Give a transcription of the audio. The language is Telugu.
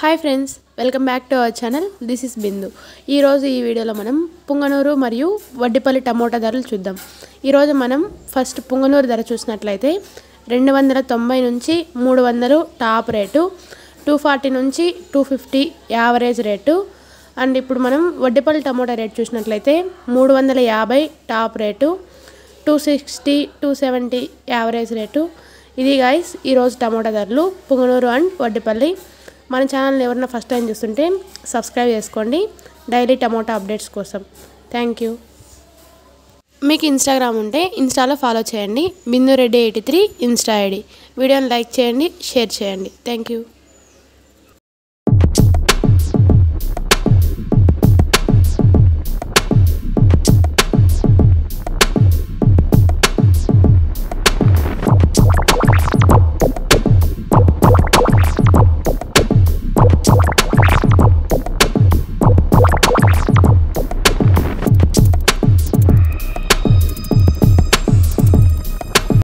Hi friends welcome back to our channel this is Bindu ఈరోజు ఈ వీడియోలో మనం పుంగనూరు మరియు వడ్డిపల్లి టమోటా ధరలు చూద్దాం. ఈరోజు మనం ఫస్ట్ పుంగనూరు ధర చూసినట్లయితే రెండు వందల తొంభై నుంచి మూడు వందలు టాప్ రేటు టూ ఫార్టీ నుంచి two fifty average rate. And ఇప్పుడు మనం వడ్డిపల్లి టమోటా రేట్ చూసినట్లయితే మూడు వందల యాభై top rate two sixty two seventy average rate. ఇది గాయస్ ఈరోజు టమోటా ధరలు పుంగనూరు అండ్ వడ్డిపల్లి మన ఛానల్ని ఎవరైనా ఫస్ట్ టైం చూస్తుంటే సబ్స్క్రైబ్ చేసుకోండి. డైలీ టమోటా అప్డేట్స్ కోసం. థ్యాంక్ యూ మీకు ఇన్స్టాగ్రామ్ ఉంటే ఇన్స్టాలో ఫాలో చేయండి. Bindu Reddy eighty three Insta ID. వీడియోని లైక్ చేయండి షేర్ చేయండి. Thank you